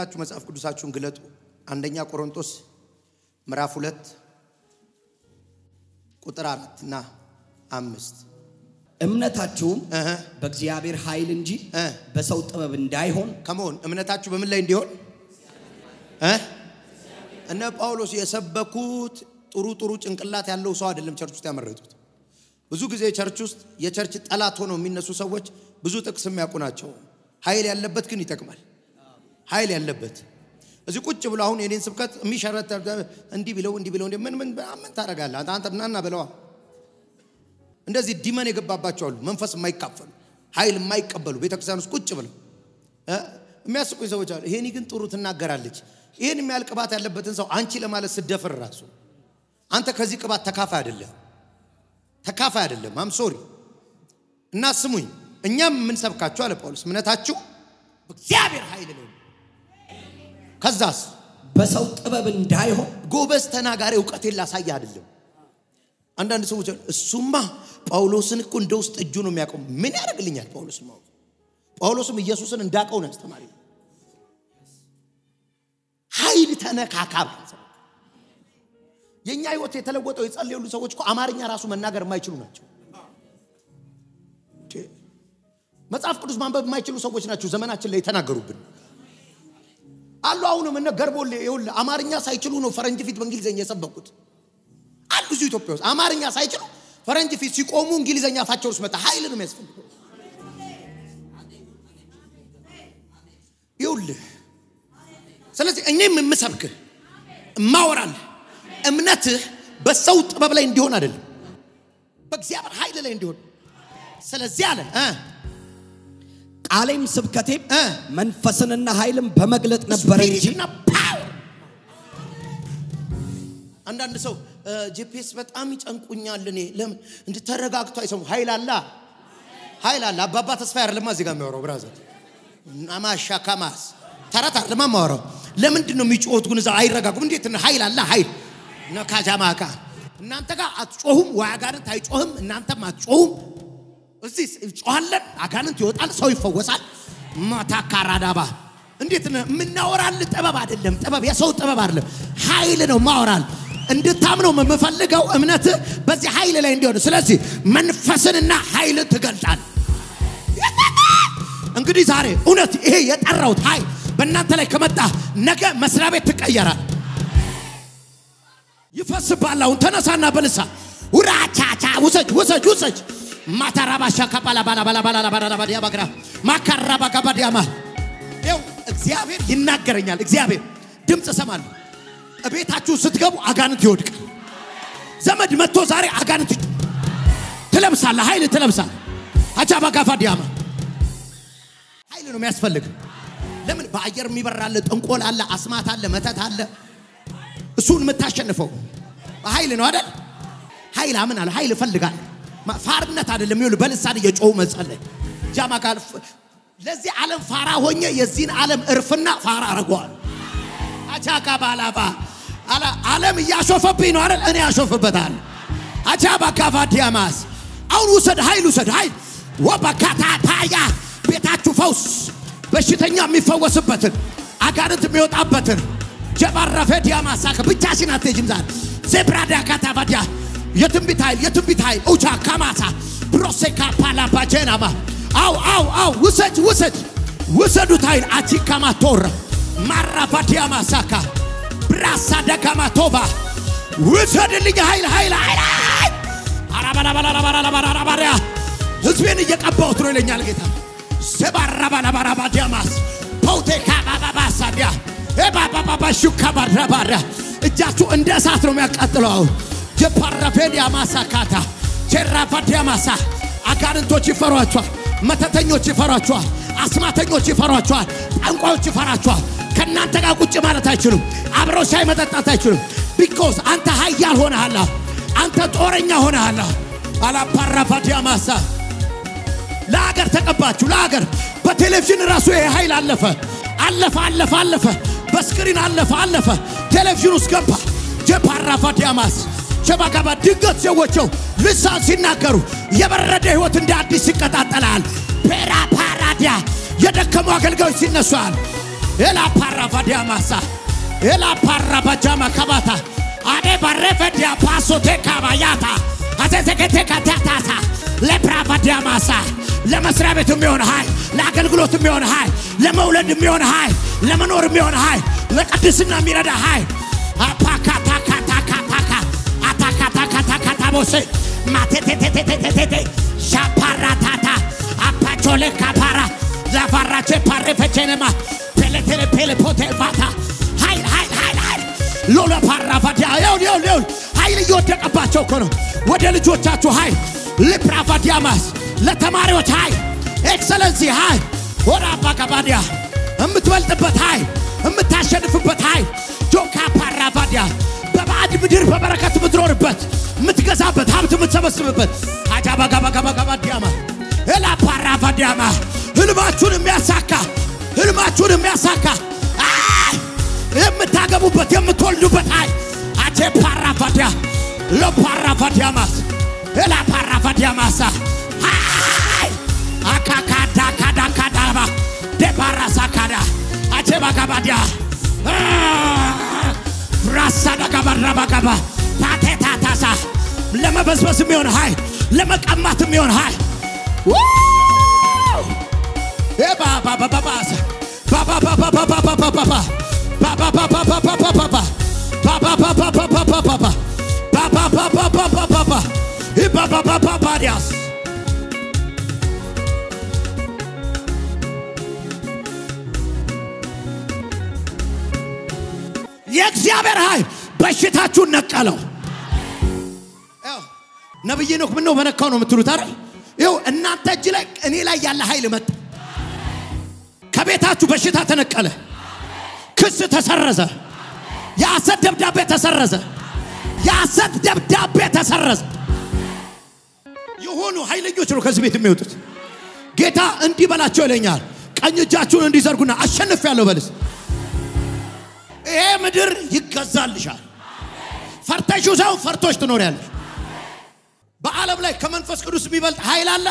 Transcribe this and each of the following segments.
ሁላችሁ መጽሐፍ ቅዱሳችሁን ግለጡ። አንደኛ ቆሮንቶስ ምዕራፍ ሁለት ቁጥር አራት እና አምስት እምነታችሁም በእግዚአብሔር ኃይል እንጂ በሰው ጥበብ እንዳይሆን ከመሆን እምነታችሁ በምን ላይ እንዲሆን እነ ጳውሎስ የሰበኩት ጥሩ ጥሩ ጭንቅላት ያለው ሰው አይደለም church ውስጥ ያመረጡት። ብዙ ጊዜ church ውስጥ የ church ጠላት ሆነው የሚነሱ ሰዎች ብዙ ጥቅስ የሚያውቁ ናቸው። ኃይል ያለበት ግን ይጠቅማል። ኃይል ያለበት እዚህ ቁጭ ብሎ አሁን የኔን ስብከት የሚሸረት እንዲህ ብለው እንዲህ ብለው ምን ምን ምን ታደርጋለህ አንተ አንተ ናና ብለዋ እንደዚህ ዲመን የገባባቸው አሉ። መንፈስ የማይካፈሉ ኃይል የማይቀበሉ ቤተክርስቲያን ውስጥ ቁጭ ብለው የሚያስቁኝ ሰዎች አሉ። ይሄኒ ግን ጥሩ ትናገራለች። ይህን የሚያህል ቅባት ያለበትን ሰው አንቺ ለማለት ስደፍር ራሱ አንተ ከዚህ ቅባት ተካፋይ አይደለም፣ ተካፋይ አይደለም። አም ሶሪ እና ስሙኝ፣ እኛም የምንሰብካችሁ አለ ጳውሎስ እምነታችሁ በእግዚአብሔር ኃይል ነው። ከዛስ በሰው ጥበብ እንዳይሆን ጎበዝ ተናጋሪ እውቀቴን ላሳይ አይደለም። አንዳንድ ሰዎች እሱማ ጳውሎስን እኮ እንደ ውስጥ እጁ ነው የሚያውቀው። ምን ያደርግልኛል? ጳውሎስ ጳውሎስም ኢየሱስን እንዳውቀው ነው ያስተማሪ። ኃይል ተነካካ የእኛ ህይወት የተለወጠው የጸለዩሉ ሰዎች እኮ አማርኛ ራሱ መናገር የማይችሉ ናቸው።! መጽሐፍ ቅዱስ ማንበብ የማይችሉ ሰዎች ናቸው ዘመናችን ላይ የተናገሩብን አሁንም እነ ገርቦሌ ይኸውልህ አማርኛ ሳይችሉ ነው ፈረንጅ ፊት በእንግሊዝኛ የሰበኩት አሉ። ብዙ ኢትዮጵያ ውስጥ አማርኛ ሳይችሉ ፈረንጅ ፊት ሲቆሙ እንግሊዝኛ አፋቸው ውስጥ መጣ። ኃይል ነው የሚያስፈልገው። ይኸውልህ ስለዚህ እኔም የምሰብክህ እማወራልህ እምነትህ በሰው ጥበብ ላይ እንዲሆን አይደለም፣ በእግዚአብሔር ኃይል ላይ እንዲሆን። ስለዚህ አለ ቃሌም ስብከቴም መንፈስንና ኃይልን በመግለጥ ነበረ እንጂ አንዳንድ ሰው ጂፒኤስ በጣም ይጨንቁኛል። እኔ ለምን እንድተረጋግቶ አይሰሙ? ኃይል አላ ኃይል አለ። አባባ ተስፋ አይደለማ እዚህ ጋር ብራዘር ናማሻ ካማስ ተረት አይደለማ የማወራው። ለምንድን ነው የሚጮሁት? ግን እዛ አይረጋጉም። እንዴት ኃይል አለ ኃይል ነካጃማካ እናንተ ጋር አትጮሁም ወይ? አይጮህም፣ እናንተም አትጮሁም። እዚህ ጮኋለን፣ አጋንንት ይወጣል፣ ሰው ይፈወሳል። ማታካራዳባ እንዴት ነው የምናወራል? ጥበብ አይደለም፣ ጥበብ የሰው ጥበብ አይደለም፣ ኃይል ነው ማወራል። እንድታምነው የምፈልገው እምነት በዚህ ኃይል ላይ እንዲሆን። ስለዚህ መንፈስንና ኃይልን ትገልጣል። እንግዲህ ዛሬ እውነት ይሄ የጠራሁት ኃይል በእናንተ ላይ ከመጣ ነገ መስሪያ ቤት ትቀየራል። ይፈስባል። አሁን ተነሳና በልሳ ውራቻቻ ውሰጅ ውሰጅ ውሰጅ ማታራባሻ ካባላ ባላ ባላ ባላ ባላ ባላ ባግራ ማካራባ ጋባዲያማ ይኸው እግዚአብሔር ይናገረኛል። እግዚአብሔር ድምፅ እሰማለሁ። እቤታችሁ ስትገቡ አጋንንት ይወድቃል። ዘመድ መጥቶ ዛሬ አጋንንት ትለብሳለህ፣ ኃይል ትለብሳለህ። አቻባ ጋፋዲያማ ኃይል ነው የሚያስፈልግ። ለምን በአየር የሚበራለ ጥንቆል አለ፣ አስማት አለ፣ መተት አለ። እሱን የምታሸንፈው በኃይል ነው አይደል? ኃይል አምን ኃይል እፈልጋለሁ። ፋርነት አይደለም። ይኸውልህ በልሳን እየጮሁ መጸለይ። ጃማ ጋር ለዚህ ዓለም ፋራ ሆኜ የዚህን ዓለም እርፍና ፋራ አረገዋል። አቻካ ባላባ። ዓለም እያሾፈብኝ ነው አይደል? እኔ ያሾፍበታል። አቻባ ካፋ ዲያማስ አሁን ውሰድ፣ ኃይል ውሰድ፣ ኃይል። ወበካታ ታያ ቤታችሁ ፈውስ። በሽተኛ የሚፈወስበትን አጋንንት የሚወጣበትን። ጀባረፈ ዲያማሳ ብቻሽን አትሄጂም ዛሬ። ዜብራዳ ካታቫዲያ የትንቢት ኃይል የትንቢት ኃይል። ኡቻ ካማሳ ብሮሴካ ፓላባ ጀናማ አው አው አው ውሰድ ውሰድ ውሰዱት ኃይል። አቺካማ ቶረ ማራፋ ዲያማሳካ ብራሳ ደጋማ ቶባ ውሰድልኝ ኃይል ኃይል ኃይል። አራባራባራባራባራባሪያ ህዝቤን እየቀባሁት ነው ይለኛል ጌታ። ሰባራባራባራባ ዲያማስ ፖቴካ ባባባሳዲያ ኤባባባባ ሹካ ባራባሪያ እጃችሁ እንደ እሳት ነው የሚያቃጥለው አሁን ጀፓራፌዲያ ማሳካታ ቼራፋዲያ ማሳ አጋንንቶች ይፈሯቸዋል መተተኞች ይፈሯቸዋል አስማተኞች ይፈሯቸዋል ጠንቋዮች ይፈራቸዋል። ከእናንተ ጋር ቁጭ ማለት አይችሉም አብረው ሻይ መጠጣት አይችሉም። because አንተ ሀያል ሆነሃላ አንተ ጦረኛ ሆነሃላ አላፓራፋዲያ ማሳ። ለሀገር ተቀባችሁ ለሀገር በቴሌቪዥን ራሱ ይሄ ኃይል አለፈ። አለፈ አለፈ አለፈ። በ screen አለፈ አለፈ። ቴሌቪዥን ውስጥ ገባ። ጀፓራፋ ዲያማስ ሸባጋባ ድንገት ሰዎቸው ልሳን ሲናገሩ የበረደ ህይወት እንደ አዲስ ይቀጣጠላል። ፔራ ፓራዲያ የደከሙ አገልጋዮች ሲነሷል ኤላ ፓራ ማሳ ኤላ ፓራ ከባታ አዴ ባሬፈዲያ ፓሶቴ ካባያታ አዘዘገቴ ካታታሳ ለፕራቫዲያ ማሳ ለመስሪያ ቤት የሚሆን ኃይል፣ ለአገልግሎት የሚሆን ኃይል፣ ለመውለድ የሚሆን ኃይል፣ ለመኖር የሚሆን ኃይል፣ ለቅድስና የሚረዳ ኃይል አፓካታካታካታካ አታካታካታካታቦሴ ማቴቴቴቴቴቴቴ ሻፓራታታ አፓቾሌ ካፓራ ዛፋራቼ ፓሬፈቼነማ ፔሌቴሌ ፔሌፖቴ ቫታ ኃይል ኃይል ሎለ ፓራቫዲያ ይሁን ይሁን ይሁን ኃይል እየወደቀባቸው እኮ ነው። ወደ ልጆቻችሁ ኃይል ልፕራቫዲያማስ ለተማሪዎች ኃይል ኤክሰለንሲ ኃይል ወደ አባጋባዲያ የምትበልጥበት ኃይል የምታሸንፍበት ኃይል የምንሰበስብበት አጃባጋባጋባጋባ ዲያማ እላ ፓራፋ ዲያማ ህልማችሁን የሚያሳካ ህልማችሁን የሚያሳካ የምታገቡበት የምትወልዱበት አይ አቼ ፓራፋዲያ ለፓራፋዲያማስ እላ ፓራፋዲያማሳ ሃይ አካካዳካዳካዳባ ደባራሳካዳ አቼ ባጋባዲያ ራሳዳጋባራባጋባ ታቴታታሳ ለመበዝበዝ የሚሆን ኃይል ለመቀማት የሚሆን ኃይል ባባባባባባስ ነብይ ኖክ ምን ነው በነካው ነው የምትሉት አይደል? ይኸው እናንተ እጅ ላይ እኔ ላይ ያለ ኃይል መጣ። ከቤታችሁ በሽታ ተነቀለ። ክስ ተሰረዘ። የሐሰት ደብዳቤ ተሰረዘ። የሐሰት ደብዳቤ ተሰረዘ። የሆኑ ኃይለኞች ነው ከዚህ ቤት የሚወጡት። ጌታ እንዲህ በላቸው ይለኛል። ቀኝ እጃችሁን እንዲዘርጉና አሸንፍ ያለው በልስ ይሄ ምድር ይገዛልሻል። ፈርተሽው ሳይሆን ፈርቶሽ ትኖሪያለሽ። በዓለም ላይ ከመንፈስ ቅዱስ የሚበልጥ ኃይል አለ።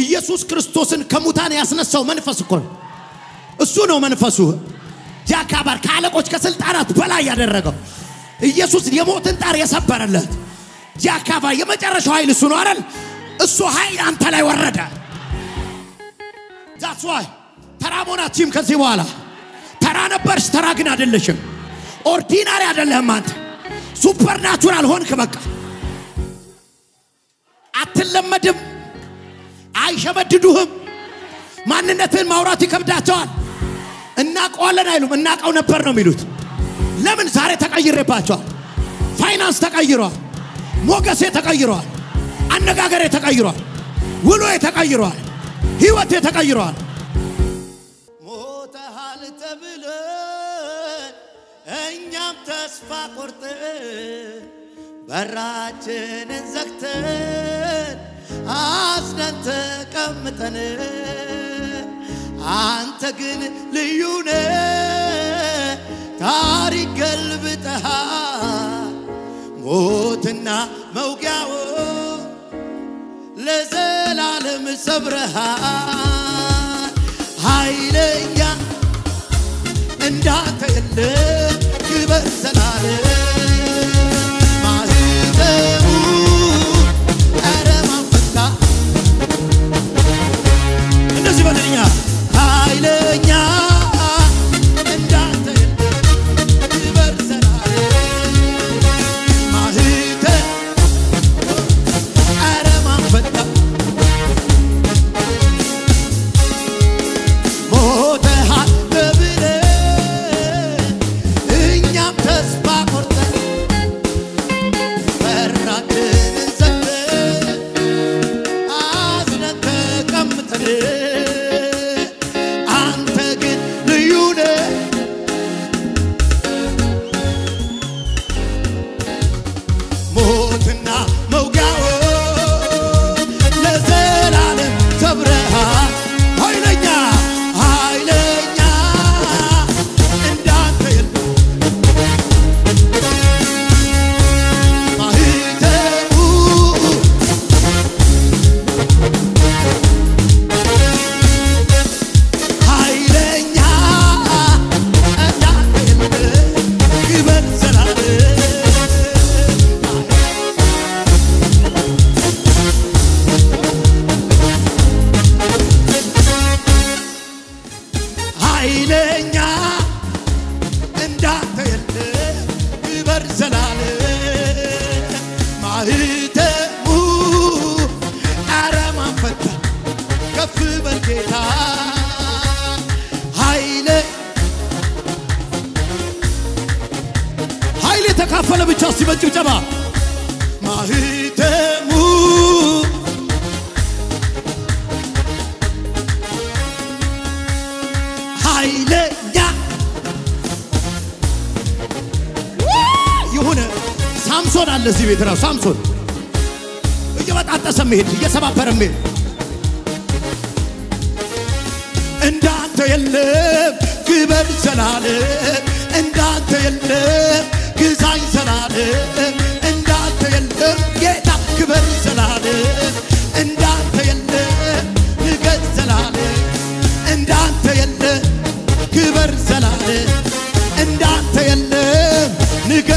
ኢየሱስ ክርስቶስን ከሙታን ያስነሳው መንፈስ እኮ እሱ ነው መንፈሱ። ጃካባር ከአለቆች ከስልጣናት በላይ ያደረገው ኢየሱስ የሞትን ጣር የሰበረለት ጃካባ የመጨረሻው ኃይል እሱ ነው አይደል? እሱ ኃይል አንተ ላይ ወረደ። that's why ተራ መሆናችሁም ከዚህ በኋላ ተራ ነበርሽ፣ ተራ ግን አይደለሽም። ordinary አይደለህም አንተ supernatural ሆንክ። በቃ አትለመድም፣ አይሸመድዱህም። ማንነትህን ማውራት ይከብዳቸዋል። እናቀዋለን አይሉም፣ እናቀው ነበር ነው የሚሉት። ለምን ዛሬ ተቀይሬባቸዋል። ፋይናንስ ተቀይሯል፣ ሞገሴ ተቀይሯል፣ አነጋገሬ ተቀይሯል፣ ውሎዬ ተቀይሯል፣ ህይወቴ ተቀይሯል። ሞተሃል ተብለን እኛም ተስፋ ቆርጠን በራችንን ዘግተን አዝነን ተቀምጠን አንተ ግን ልዩ ነህ፣ ታሪክ ገልብጠሃል። ሞትና መውጊያው ለዘላለም ሰብረሃል። ኃይለኛ እንዳንተ የለም፣ የተካፈለ ብቻ እስቲ በጭብጨባ ማህተሙ ኃይለኛ የሆነ ሳምሶን አለ እዚህ ቤት ነው ሳምሶን። እየበጣጠሰ መሄድ እየሰባበረ መሄድ። እንዳንተ የለም ክበብ ዘላለም። እንዳንተ የለም ግዛኝ ዘላለም እንዳንተ የለም ጌታ ክበር ዘላለም እንዳንተ የለም ንገስ ዘላለም እንዳንተ የለም ክበር ዘላለም እንዳንተ የለም ንገ